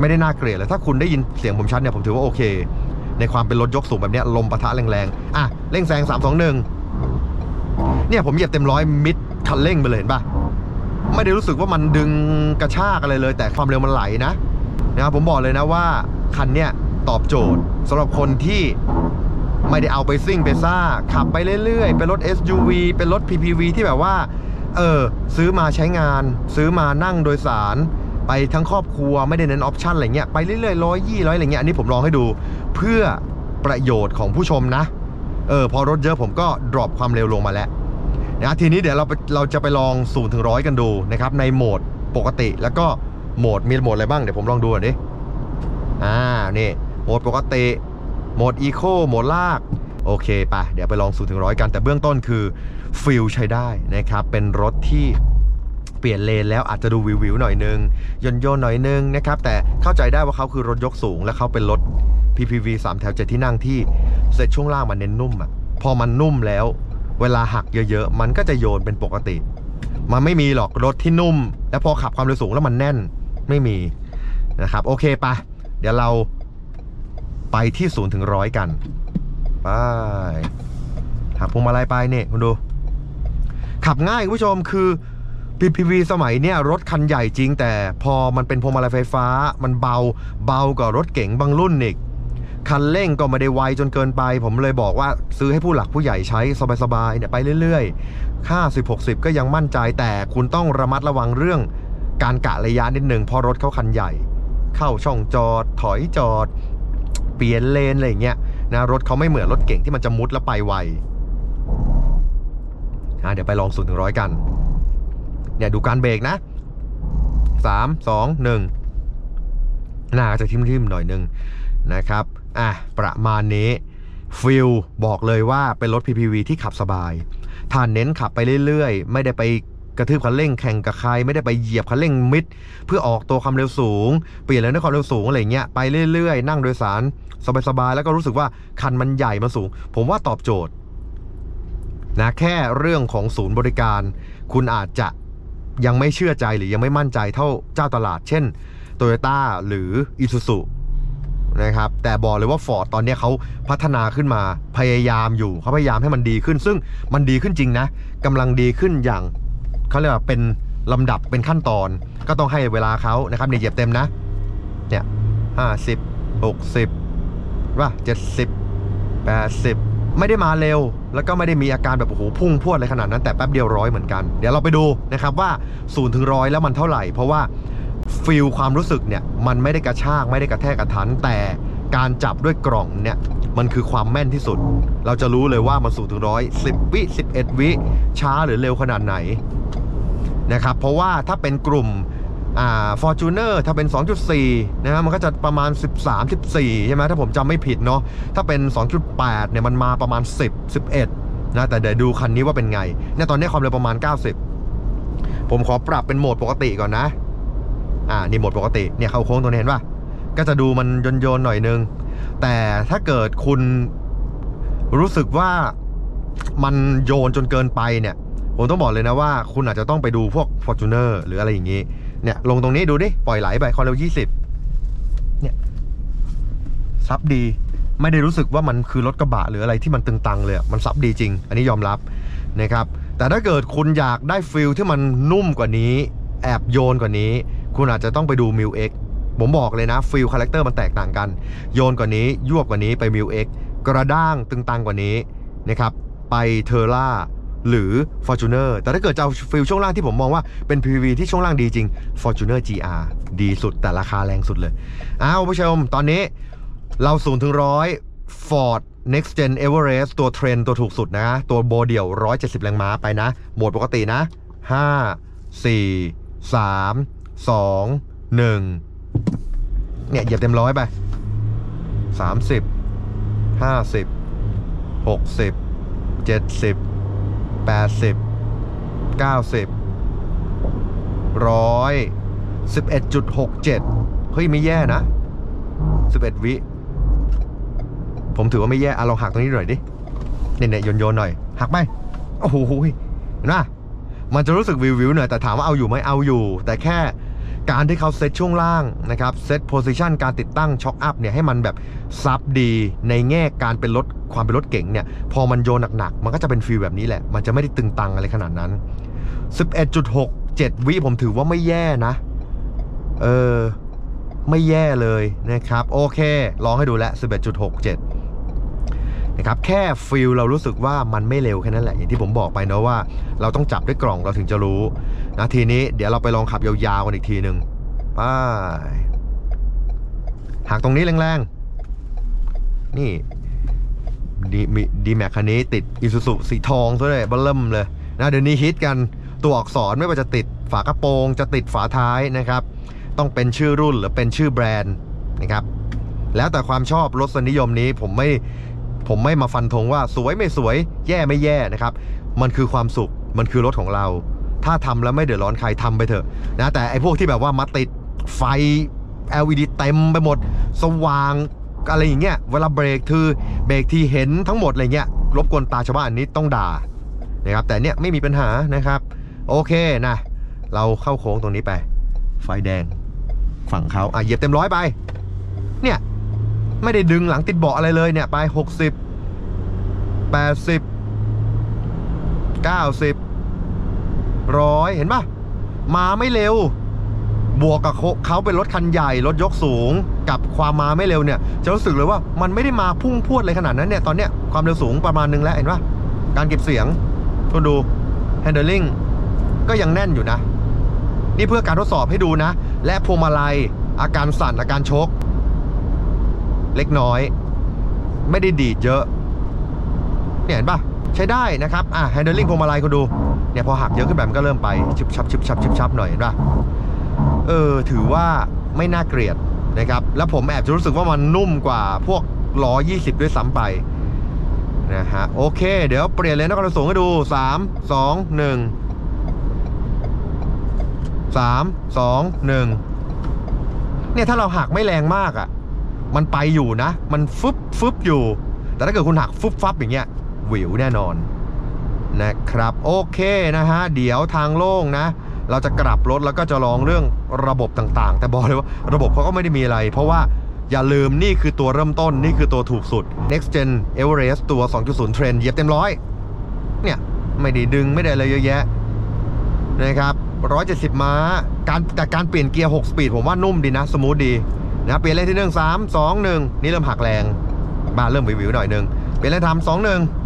A: ไม่ได้น่าเกลียดเลยถ้าคุณได้ยินเสียงผมชัดเนี่ยผมถือว่าโอเค ในความเป็นรถยกสูงแบบนี้ลมปะทะแรงๆอะเร่งแซง3 2 1เนี่ยผมเหยียบเต็มร้อยมิดคันเร่งไปเลยเห็นปะ ไม่ได้รู้สึกว่ามันดึงกระชากอะไรเลย แต่ความเร็วมันไหลนะนะครับผมบอกเลยนะว่าคันเนี้ยตอบโจทย์สำหรับคนที่ไม่ได้เอาไปซิ่งไปซ่า ขับไปเรื่อยๆ เป็นรถ SUV เป็นรถ PPV ที่แบบว่า เออ ซื้อมาใช้งาน ซื้อมานั่งโดยสาร ไปทั้งครอบครัวไม่ได้เน้นออปชั่นอะไรเงี้ย ไปเรื่อยๆร้อยยี่ร้อยอะไรเงี้ย อันนี้ผมลองให้ดู เพื่อประโยชน์ของผู้ชมนะ เออ พอรถเยอะผมก็ drop ความเร็วลงมาแล้ว นะทีนี้เดี๋ยวเราไปเราจะไปลองศูนย์ถึงร้อยกันดูนะครับในโหมดปกติแล้วก็โหมดมีโหมดอะไรบ้างเดี๋ยวผมลองดูหน่อยดิอ่านี่โหมดปกติโหมด eco โหมดลากโอเคปะเดี๋ยวไปลองศูนย์ถึงร้อยกันแต่เบื้องต้นคือ feel ใช้ได้นะครับเป็นรถที่เปลี่ยนเลนแล้วอาจจะดูหวิวๆหน่อยนึงยนโยนๆหน่อยนึงนะครับแต่เข้าใจได้ว่าเขาคือรถยกสูง และเขาเป็นรถ PPV 3แถว7ที่นั่งที่เซตช่วงล่างมันเน้นนุ่มอะพอมันนุ่มแล้ว เวลาหักเยอะๆ มันก็จะโยนเป็นปกติ มันไม่มีหรอกรถที่นุ่ม แล้วพอขับความเร็วสูงแล้วมันแน่นไม่มีนะครับ โอเคปะเดี๋ยวเราไปที่ศูนย์ถึงร้อยกันไปหักพวงมาลัยไปเนี่ยคุณดู ขับง่ายคุณผู้ชมคือ PPV สมัยเนี้ยรถคันใหญ่จริง แต่พอมันเป็นพวงมาลัยไฟฟ้า มันเบาเบากว่ารถเก๋งบางรุ่นอีก คันเร่งก็ไม่ได้ไวจนเกินไป ผมเลยบอกว่าซื้อให้ผู้หลักผู้ใหญ่ใช้สบายๆเนี่ยไปเรื่อยๆ50 60 ก็ยังมั่นใจแต่คุณต้องระมัดระวังเรื่อง การกะระยะนิดหนึ่งเพราะรถเขาคันใหญ่ เข้าช่องจอด ถอยจอด เปลี่ยนเลนอะไรอย่างเงี้ยนะรถเขาไม่เหมือนรถเก่งที่มันจะมุดแล้วไปไวอะเดี๋ยวไปลองศูนย์ถึงร้อยกันเนี่ยดูการเบรกนะสามสองหนึ่งหน้าจะทิ่มๆหน่อยหนึงนะครับ อะประมาณนี้ฟิลบอกเลยว่าเป็นรถ PPV ที่ขับสบายถ้าเน้นขับไปเรื่อยๆ ไม่ได้ไปกระทืบคันเร่งแข่งกับใครไม่ได้ไปเหยียบคันเร่งมิด เพื่อออกตัวความเร็วสูง เปลี่ยนเลยด้วยความเร็วสูงอะไรเงี้ยไปเรื่อยๆ นั่งโดยสารสบายๆ แล้วก็รู้สึกว่าคันมันใหญ่มันสูง ผมว่าตอบโจทย์นะแค่เรื่องของศูนย์บริการ คุณอาจจะยังไม่เชื่อใจหรือยังไม่มั่นใจเท่าเจ้าตลาด เช่นโตโยต้าหรืออีซูซู นะครับ แต่บอกเลยว่า Ford ตอนนี้เขาพัฒนาขึ้นมาพยายามอยู่เขาพยายามให้มันดีขึ้น ซึ่งมันดีขึ้นจริงนะกำลังดีขึ้นอย่างเขาเรียกว่าเป็นลำดับเป็นขั้นตอน ก็ต้องให้เวลาเขานะครับเนี่ยเหยียบเต็มนะเนี่ยห้าสิบหกสิบว่าเจ็ดสิบแปดสิบไม่ได้มาเร็ว แล้วก็ไม่ได้มีอาการแบบโอ้โหพุ่งพวดอะไรขนาดนั้นแต่แป๊บเดียวร้อยเหมือนกัน เดี๋ยวเราไปดูนะครับว่า0ูนย์ถึงร้อยแล้วมันเท่าไหร่ เพราะว่า ฟิลความรู้สึกเนี่ยมันไม่ได้กระชากไม่ได้กระแทกกระทันแต่การจับด้วยกล่องเนี่ยมันคือความแม่นที่สุด เราจะรู้เลยว่ามัน0ูนถึงร้อยสิบวิสิบเอ็ดวิช้าหรือเร็วขนาดไหนนะครับเพราะว่าถ้าเป็นกลุ่มฟอ่า Fortuner ถ้าเป็น 2.4 นะฮะมันก็จะประมาณ 13 14 ใช่ไหมถ้าผมจำไม่ผิดเนาะถ้าเป็น 2.8 เนี่ยมันมาประมาณ 10 11 นะ แต่เดี๋ยวดูคันนี้ว่าเป็นไงเนี่ยตอนนี้ความเร็วประมาณ 90 ผมขอปรับเป็นโหมดปกติก่อนนะ อ่านี่โหมดปกติเนี่ยเข้าโค้งตรงนี้เห็นป่ะก็จะดูมันโยนๆหน่อยนึง แต่ถ้าเกิดคุณรู้สึกว่ามันโยนจนเกินไปเนี่ยผมต้องบอกเลยนะว่า คุณอาจจะต้องไปดูพวก Fortuner หรืออะไรอย่างนี้ เนี่ยลงตรงนี้ดูดิ ปล่อยไหลไปความเร็ว 20 เนี่ยซับดี ไม่ได้รู้สึกว่ามันคือรถกระบะหรืออะไรที่มันตึงตังเลย มันซับดีจริง อันนี้ยอมรับนะครับ แต่ถ้าเกิดคุณอยากได้ feel ที่มันนุ่มกว่านี้ แอบโยนกว่านี้ คุณอาจจะต้องไปดู MU-X ผมบอกเลยนะ feel character มันแตกต่างกัน โยนกว่านี้ยวบกว่านี้ไป m ิ l X กกระด้างตึงตังกว่านี้นะครับไป Terra หรือ Fortuner แต่ถ้าเกิดจะเอา feel ช่วงล่างที่ผมมองว่าเป็น PPV ที่ช่วงล่างดีจริง Fortuner GR ดีสุดแต่ราคาแรงสุดเลย อ้าวผู้ชม ตอนนี้เราศูนย์ถึงร้อย Ford Next Gen Everest ตัวเทรนตัวถูกสุดนะ ตัวโบเดี่ยว 170 แรงม้าไปนะ โหมดปกตินะ 5 4 3 2 1เนี่ยเหยียบเต็มร้อยไป30 50 60 70 80 90ร้อย11.67เจ็ดเฮ้ยไม่แย่นะ11วิ ผมถือว่าไม่แย่อะลองหักตรงนี้หน่อยดิเนี่ยเนี่ยโยนโยนๆหน่อย หักไปโอ้โหเหเห็นปะมันจะรู้สึกหวิวหวิวหน่อยแต่ถามว่าเอาอยู่ไหมเอาอยู่ แต่แค่ การที่เขาเซตช่วงล่างนะครับ set position การติดตั้งช็อคอัพเนี่ยให้มันแบบซับดีในแง่การเป็นรถความเป็นรถเก๋งเนี่ยพอมันโยนหนักๆ มันก็จะเป็น feel แบบนี้แหละ มันจะไม่ได้ตึงตังอะไรขนาดนั้น 11.67 วิผมถือว่าไม่แย่นะ เออ ไม่แย่เลยนะครับ โอเค ลองให้ดูแล้ว 11.67 นะครับ แค่feel เรารู้สึกว่ามันไม่เร็วแค่นั้นแหละ อย่างที่ผมบอกไปเนาะว่า เราต้องจับด้วยกล่องเราถึงจะรู้ นะทีนี้เดี๋ยวเราไปลองขับยาวๆกันอีกทีหนึ่งไปหักตรงนี้แรงๆ นี่ดีมี D-Max คันนี้ติดอิซูซุสีทองซะเลยเบ้อเริ่มเลยนะเดี๋ยวนี้ฮิตกันตัวอักษรไม่ว่าจะติดฝากระโปรงจะติดฝาท้ายนะครับ ต้องเป็นชื่อรุ่นหรือเป็นชื่อแบรนด์นะครับ แล้วแต่ความชอบรสนิยมนี้ผมไม่ผมไม่มาฟันธงว่าสวยไม่สวยแย่ไม่แย่นะครับ มันคือความสุขมันคือรถของเรา ถ้าทำแล้วไม่เดือดร้อนใครทำไปเถอะนะแต่ไอ้พวกที่แบบว่ามาติดไฟ LED เต็มไปหมด สว่างอะไรอย่างเงี้ยเวลาเบรกคือเบรกทีเห็นทั้งหมดอะไรเงี้ยรบกวนตาชาวบ้านนี้ต้องด่านะครับแต่เนี้ยไม่มีปัญหานะครับ โอเคนะ เราเข้าโค้งตรงนี้ไป ไฟแดงฝั่งเขาอะเหยียบเต็มร้อยไป เนี่ยไม่ได้ดึงหลังติดเบาะอะไรเลยเนี่ยไป 60 80 90 ร้อยเห็นปะมาไม่เร็ว บวกกับเขาเป็นรถคันใหญ่รถยกสูง กับความมาไม่เร็วเนี่ยจะรู้สึกเลยว่ามันไม่ได้มาพุ่งพวดเลยขนาดนั้นเนี่ยตอนเนี้ยความเร็วสูงประมาณนึงแล้วเห็นปะการเก็บเสียงคุณดู handling ก็ยังแน่นอยู่นะ นี่เพื่อการทดสอบให้ดูนะ และพวงมาลัย อาการสั่นอาการชก เล็กน้อย ไม่ได้ดีดเยอะเนี่ยเห็นปะใช้ได้นะครับ อะ handling พวงมาลัยคุณดู เนี่ยพอหักเยอะขึ้นแบบมันก็เริ่มไปชิบชับชิบชับชิบชับหน่อยเห็นปะเออถือว่าไม่น่าเกลียดนะครับ แล้วผมแอบจะรู้สึกว่ามันนุ่มกว่าพวกล้อ 20 ด้วยซ้ำไปนะฮะโอเค เดี๋ยวเปลี่ยนเลนส์นครสูงให้ดู 3 2 1สามสองหนึ่งเนี่ยถ้าเราหักไม่แรงมากอะ่ะ มันไปอยู่นะ มันฟึบฟึบอยู่ แต่ถ้าเกิดคุณหักฟึบฟับอย่างเงี้ยวิวแน่นอน นะครับ โอเคนะฮะ เดี๋ยวทางโล่งนะ เราจะกลับรถแล้วก็จะลองเรื่องระบบต่างๆ แต่บอกเลยว่าระบบเขาก็ไม่ได้มีอะไร เพราะว่าอย่าลืมนี่คือตัวเริ่มต้นนี่คือตัวถูกสุด next gen Everest ตัว 2.0 Trend เหยียบเต็มร้อยเนี่ยไม่ได้ดึงไม่ได้อะไรเยอะแยะนะครับ170 ม้า การแต่การเปลี่ยนเกียร์ 6 speed ผมว่านุ่มดีนะ smooth ดีนะเปลี่ยนเลนที่ 1 3 2 1 นี่เริ่มหักแรงบ้าเริ่มหวิวๆหน่อยนึงเปลี่ยนเลนทำ2 1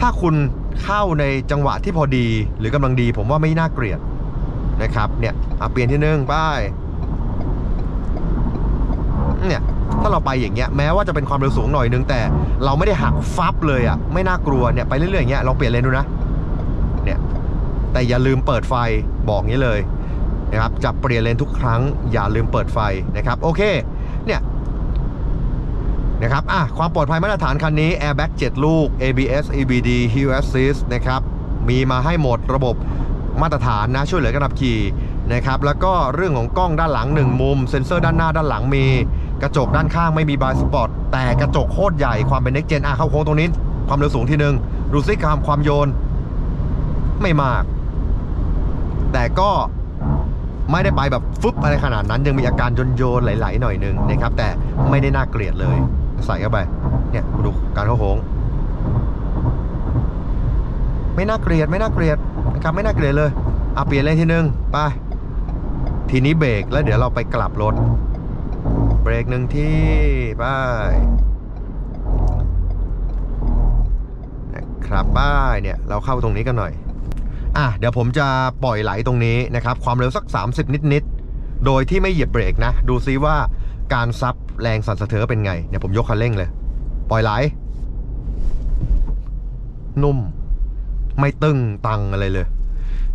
A: ถ้าคุณเข้าในจังหวะที่พอดี หรือกำลังดีผมว่าไม่น่าเกลียดนะครับ เนี่ยเปลี่ยนที่หนึ่งไป้ายเนี่ยถ้าเราไปอย่างเงี้ยแม้ว่าจะเป็นความเร็วสูงหน่อยนึงแต่ เราไม่ได้หักฟับเลยอะ่ะไม่น่ากลัวเนี่ยไปเรื่อยๆอย่างเงี้ยลองเปลี่ยนเลนดูนะเนี่ยแต่อย่าลืมเปิดไฟบอกงี้เลยนะครับจะเปลี่ยนเลนทุกครั้งอย่าลืมเปิดไฟนะครับโอเค นะครับอะความปลอดภัยมาตรฐานคันนี้ Airbag 7 ลูก ABS EBD Hill Assist นะครับ มีมาให้หมดระบบมาตรฐานนะ ช่วยเหลือการขับขี่นะครับ แล้วก็เรื่องของกล้องด้านหลัง 1 มุม เซ็นเซอร์ด้านหน้าด้านหลังมี กระจกด้านข้างไม่มีบายสปอตแต่กระจกโคตรใหญ่ความเป็น Next Gen อะเข้าโค้งตรงนี้ ความเร็วสูงทีหนึ่งดูซิความความโยน ไม่มาก แต่ก็ไม่ได้ไปแบบฟึบอะไรขนาดนั้นยังมีอาการโยนโยนๆไหลๆหน่อยนึงนะครับ แต่ไม่ได้น่าเกลียดเลย ใส่เข้าไป เนี่ยดูการเข้าโค้ง ไม่น่าเกลียดไม่น่าเกลียดนะครับไม่น่าเกลียดเลยเอาเปลี่ยนเลนทีหนึ่งไป ทีนี้เบรกแล้วเดี๋ยวเราไปกลับรถ เบรกหนึ่งที่ไปนะครับป้ายเนี่ยเราเข้าตรงนี้กันหน่อย อะเดี๋ยวผมจะปล่อยไหลตรงนี้นะครับ ความเร็วสัก 30 นิดๆ โดยที่ไม่เหยียบเบรกนะ ดูซิว่า การซับแรงสั่นสะเทือนเป็นไงเนี่ยผมยกคันเร่งเลย ปล่อยไหลนุ่ม ไม่ตึงตังอะไรเลย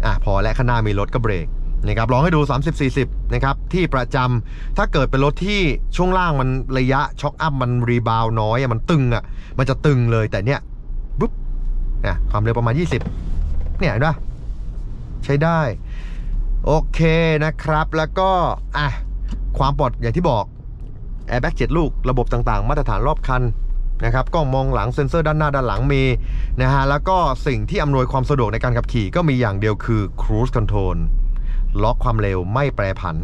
A: อะพอและข้างหน้ามีรถก็เบรกนะครับลองให้ดู 30-40 นะครับ ที่ประจำถ้าเกิดเป็นรถที่ช่วงล่างมันระยะช็อคอัพมัน rebound น้อยมันตึงอะ มันจะตึงเลยแต่เนี่ยปุ๊บเนี่ยความเร็วประมาณ 20 เนี่ยเห็นปะใช้ได้ โอเคนะครับแล้วก็ อะ ความปลอดอย่างที่บอก Airbag 7ลูก ระบบต่างๆ มาตรฐานรอบคันนะครับกล้องมองหลังเซ็นเซอร์ด้านหน้าด้านหลังมีนะฮะแล้วก็สิ่งที่อำนวยความสะดวกในการขับขี่ก็มีอย่างเดียวคือ Cruise Control ล็อกความเร็วไม่แปรผัน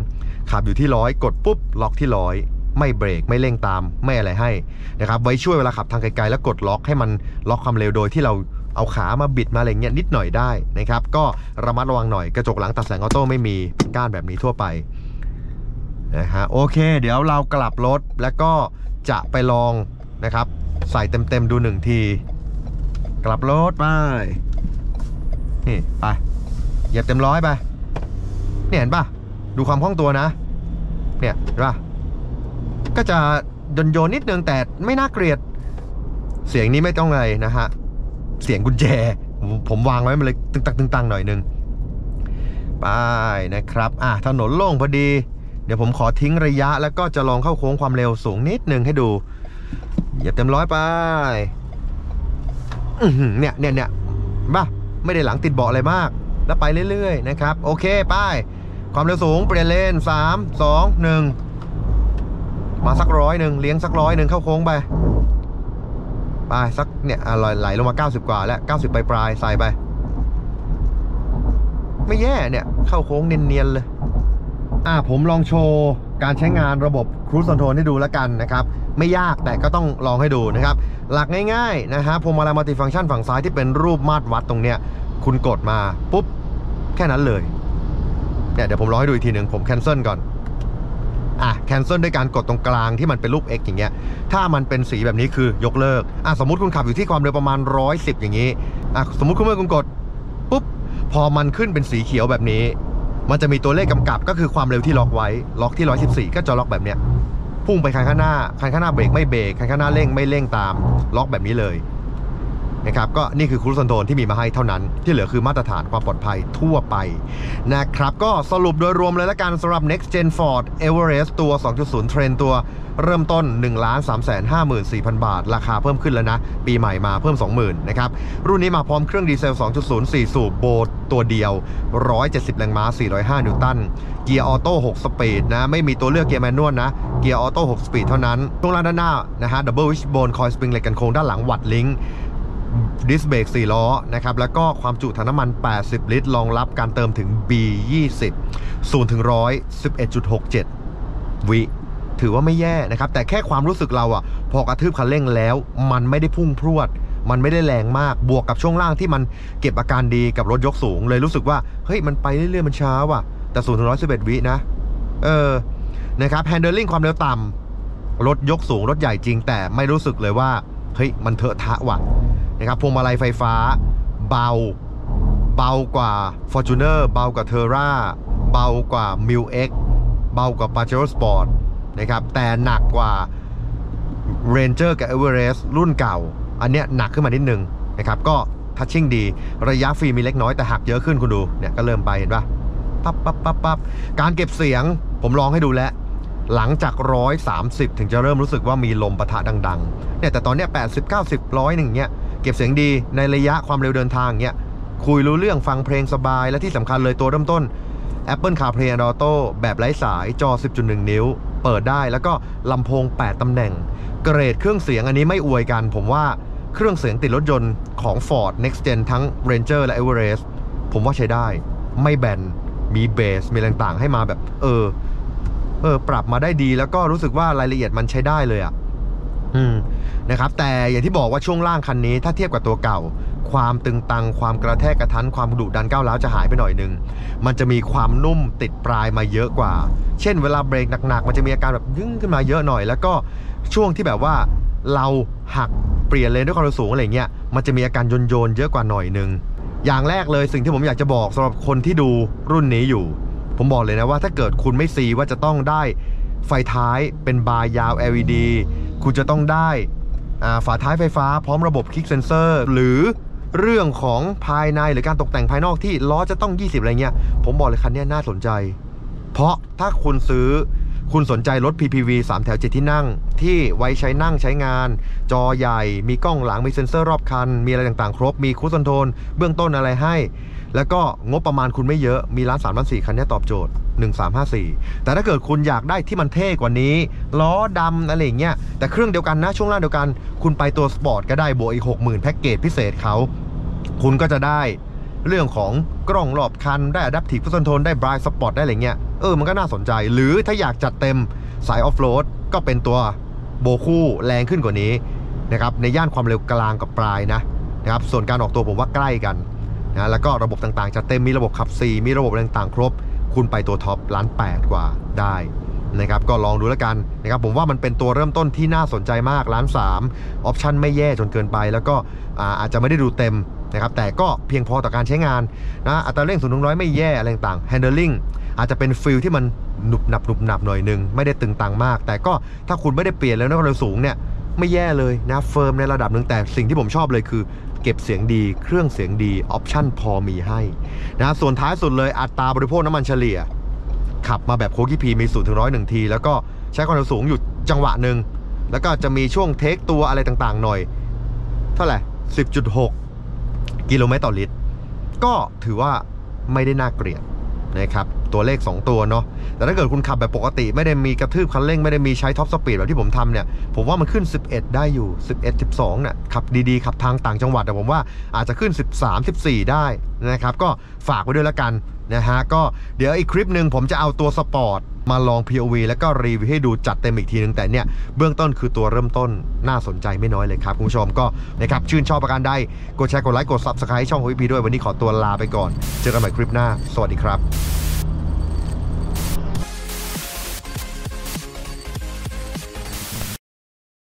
A: ขับอยู่ที่ร้อยกดปุ๊บ ล็อกที่ร้อยไม่เบรกไม่เร่งตามไม่อะไรให้นะครับไว้ช่วยเวลาขับทางไกลๆแล้วกดล็อกให้มันล็อกความเร็วโดยที่เราเอาขามาบิดมาอะไรเงี้ยนิดหน่อยได้นะครับก็ระมัดระวังหน่อยกระจกหลังตัดแสงออโต้ไม่มีก้านแบบนี้ทั่วไป นะฮะโอเค เดี๋ยวเรากลับรถแล้วก็จะไปลองนะครับ ใส่เต็มๆดูหนึ่งที กลับรถไปนี่ไปเหยียบเต็มร้อยไปเนี่ยเห็นปะดูความคล่องตัวนะ เนี่ยเห็นปะก็จะโยนโยนๆนิดนึงแต่ไม่น่าเกลียด เสียงนี้ไม่ต้องอะไรนะฮะ เสียงกุญแจ ผมวางไว้มันเลยตึงตังตึงตังหน่อยนึงไปนะครับ อะถนนโล่งพอดี เดี๋ยวผมขอทิ้งระยะแล้วก็จะลองเข้าโค้งความเร็วสูงนิดหนึ่งให้ดูเหยียบเต็มร้อยไปเนี่ยเนี่ยเนี่ยบ้าไม่ได้หลังติดเบาะอะไรมาก แล้วไปเรื่อยๆนะครับ โอเคไปความเร็วสูงเปลี่ยนเลนสามสองหนึ่งมาสักร้อยหนึ่งเลี้ยงสักร้อยหนึ่งเข้าโค้งไปไปสักเนี่ยอะไหลไหลลงมา 90 กว่าแล้ว 90 ปลายปลายใส่ไป ไม่แย่เนี่ย เข้าโค้งเนียนๆเลย อ่าผมลองโชว์การใช้งานระบบ Cruise Control ให้ดูแล้วกันนะครับ ไม่ยากแต่ก็ต้องลองให้ดูนะครับ หลักง่ายๆนะฮะพวงมาลัยมัลติฟังก์ชันฝั่งซ้ายที่เป็นรูปมาตรวัดตรงเนี้ยคุณกดมาปุ๊บ แค่นั้นเลยเนี่ยเดี๋ยวผมลองให้ดูอีกทีหนึ่งผมแคนเซิลก่อนอะแคนเซิลด้วยการกดตรงกลางที่มันเป็นรูป X อย่างเงี้ย ถ้ามันเป็นสีแบบนี้คือยกเลิก อะสมมติคุณขับอยู่ที่ความเร็วประมาณ 110 อย่างนี้ อะสมมติคุณเมื่อคุณกดปุ๊บ พอมันขึ้นเป็นสีเขียวแบบนี้ มันจะมีตัวเลขกำกับก็คือความเร็วที่ล็อกไว้ ล็อกที่ 114 ก็จะล็อกแบบเนี้ย พุ่งไปคันข้างหน้า คันข้างหน้าเบรกไม่เบรก คันข้างหน้าเร่งไม่เร่งตาม ล็อกแบบนี้เลย นะครับก็นี่คือครูซอนโทนที่มีมาให้เท่านั้น ที่เหลือคือมาตรฐานความปลอดภัยทั่วไปนะครับก็สรุปโดยรวมเลยละกันสำหรับ next gen Ford Everest ตัว 2.0 Trend ตัวเริ่มต้น 1 3 5 4 0 0 0 บาท ราคาเพิ่มขึ้นแล้วนะ ปีใหม่มาเพิ่ม 20,000นะครับ รุ่นนี้มาพร้อมเครื่องดีเซล 2.0 4 สูบโบตัวเดียว 170 แรงม้า 405 นิวตัน เกียร์ออโต้ 6 speed นะ ไม่มีตัวเลือกเกียร์ manual นะ เกียร์ออโต้ 6 speed เท่านั้นช่วงล่างด้านหน้านะฮะ double wishbone coil spring เหล็กกันโค้งด้านหลัง Watt's link ดิสเบรก4ล้อนะครับแล้วก็ความจุถังน้ำมัน 80 ลิตรรองรับการเติมถึง B20 0ถึง100 11.67 วิถือว่าไม่แย่นะครับ แต่แค่ความรู้สึกเราอะพอกระทืบคันเร่งแล้ว มันไม่ได้พุ่งพรวด มันไม่ได้แรงมากบวกกับช่วงล่างที่มันเก็บอาการดีกับรถยกสูง เลยรู้สึกว่า เฮ้ย มันไปเรื่อยๆ มันช้าว่ะ แต่0ถึง111วินะ เออ นะครับ handling ความเร็วต่ำรถยกสูง รถใหญ่จริง แต่ไม่รู้สึกเลยว่า เฮ้ย มันเถอะทะว่ะ นะครับพวงมาลัยไฟฟ้า เบา เบากว่า Fortuner เบากว่า Terra เบากว่า m i l X เบากว่า Pajero Sport นะครับแต่หนักกว่า Ranger กับ Everest รุ่นเก่า อันเนี้ยหนักขึ้นมานิดนึงนะครับก็ทัชชิ่งดี ระยะฟรีมีเล็กน้อยแต่หักเยอะขึ้นคุณดูเนี่ยก็เริ่มไปเห็นปะปั๊บปั๊บปั๊บปั๊บการเก็บเสียงผมลองให้ดูแล้วหลังจาก 130 ถึงจะเริ่มรู้สึกว่ามีลมปะทะดังๆเนี่ยแต่ตอนเนี้ย80 90 100หนึ่งเนี้ย เก็บเสียงดีในระยะความเร็วเดินทางเนี้ยคุยรู้เรื่องฟังเพลงสบายและที่สำคัญเลยตัวเริ่มต้น Apple CarPlay and Auto แบบไร้สายจอ 10.1 นิ้ว เปิดได้แล้วก็ลำโพง 8ตำแหน่ง เกรดเครื่องเสียงอันนี้ไม่อวยกัน ผมว่าเครื่องเสียงติดรถยนต์ของ Ford Next Gen ทั้ง Ranger และ Everest ผมว่าใช้ได้ ไม่แบน มีเบส มีอะไรต่างๆ ให้มาแบบ เออ เออ ปรับมาได้ดีแล้วก็รู้สึกว่ารายละเอียดมันใช้ได้เลยอะ่ะ อืม นะครับแต่อย่างที่บอกว่าช่วงล่างคันนี้ถ้าเทียบกับตัวเก่า ความตึงตัง ความกระแทกกระทันความดุดันก้าวร้าวจะหายไปหน่อยนึง มันจะมีความนุ่มติดปลายมาเยอะกว่า เช่นเวลาเบรกหนักๆ มันจะมีอาการแบบยึ้งขึ้นมาเยอะหน่อย แล้วก็ช่วงที่แบบว่าเราหักเปลี่ยนเลนด้วยความเร็วสูงอะไรเงี้ยมันจะมีอาการโยนโยนๆเยอะกว่าหน่อยนึงอย่างแรกเลยสิ่งที่ผมอยากจะบอกสำหรับคนที่ดูรุ่นนี้อยู่ ผมบอกเลยนะว่าถ้าเกิดคุณไม่ซีว่าจะต้องได้ไฟท้ายเป็นบาร์ยาว LED คุณจะต้องได้ ฝาท้ายไฟฟ้าพร้อมระบบคลิกเซนเซอร์ หรือเรื่องของภายในหรือการตกแต่งภายนอกที่ล้อจะต้อง 20 อะไรเงี้ย ผมบอกเลยคันนี้น่าสนใจ เพราะถ้าคุณซื้อคุณสนใจรถ PPV 3 แถว 7 ที่นั่ง ที่ไว้ใช้นั่งใช้งาน จอใหญ่ มีกล้องหลัง มีเซ็นเซอร์รอบคัน มีอะไรต่างๆ ครบ มีคู i คอนโทรลเบื้องต้นอะไรให้ แล้วก็งบประมาณคุณไม่เยอะ มีล้าน3ล้าน4คันนี้ตอบโจทย์ 1354 แต่ถ้าเกิดคุณอยากได้ที่มันเท่กว่านี้ ล้อดำอะไรอย่างเงี้ย แต่เครื่องเดียวกันนะ ช่วงล่างเดียวกัน คุณไปตัวสปอร์ตก็ได้บวกอีก 60,000 แพ็กเกจพิเศษเขา คุณก็จะได้เรื่องของกล้องรอบคัน ได้ Adaptive Cruise Control ได้ Blind Spot ได้อะไรเงี้ย เออ มันก็น่าสนใจ หรือถ้าอยากจัดเต็มสายออฟโรดก็เป็นตัวโบคู่แรงขึ้นกว่านี้นะครับ ในย่านความเร็วกลางกับปลายนะนะครับ ส่วนการออกตัวผมว่าใกล้กันนะแล้วก็ระบบต่างๆจัดเต็มมีระบบขับ 4 มีระบบต่างๆ ครบ คุณไปตัวท็อปล้าน8กว่าได้นะครับก็ลองดูแล้วกันนะครับผมว่ามันเป็นตัวเริ่มต้นที่น่าสนใจมากล้าน3ออปชันไม่แย่จนเกินไป แล้วก็อาจจะไม่ได้ดูเต็มนะครับแต่ก็เพียงพอต่อการใช้งานนะอัตราเร่งศูนย์ถึงร้อยไม่แย่อะไรต่างๆ handling อาจจะเป็น feel ที่มันหนุบหนับหนุบหนับหน่อยหนึ่ง ไม่ได้ตึงตังมาก แต่ก็ถ้าคุณไม่ได้เปลี่ยนแล้วนะความเร็วสูงเนี่ยไม่แย่เลยนะ firm ในระดับหนึ่งแต่สิ่งที่ผมชอบเลยคือ เก็บเสียงดี เครื่องเสียงดีออปชั่นพอมีให้นะส่วนท้ายสุดเลยอัตราบริโภคน้ำมันเฉลี่ย ขับมาแบบโคกิพีมีศูนย์ถึงร้อยหนึ่งที แล้วก็ใช้ความเร็วสูงอยู่จังหวะหนึ่งแล้วก็จะมีช่วง take ตัวอะไรต่างๆ หน่อย เท่าไหร่10.6กิโลเมตรต่อลิตร ก็ถือว่าไม่ได้น่าเกลียดนะครับ ตัวเลข 2 ตัวเนาะแต่ถ้าเกิดคุณขับแบบปกติไม่ได้มีกระทืบคันเร่งไม่ได้มีใช้ top speed แบบที่ผมทำเนี่ยผมว่ามันขึ้น 11 ได้อยู่ 11 12เนี่ยขับดีๆขับทางต่างจังหวัดแต่ผมว่าอาจจะขึ้น 13 14 ได้นะครับก็ฝากไว้ด้วยแล้วกันนะฮะก็เดี๋ยวอีกคลิปหนึ่งผมจะเอาตัวสปอร์ตมาลอง POV แล้วก็รีวิวให้ดูจัดเต็มอีกทีนึงแต่เนี่ยเบื้องต้นคือตัวเริ่มต้นน่าสนใจไม่น้อยเลยครับคุณผู้ชมก็นะครับชื่นชอบประการใดกดแชร์กดไลค์กด Subscribe ช่องของพี่พีด้วยวันนี้ขอตัวลาไปก่อน เจอกันใหม่คลิปหน้า สวัสดีครับ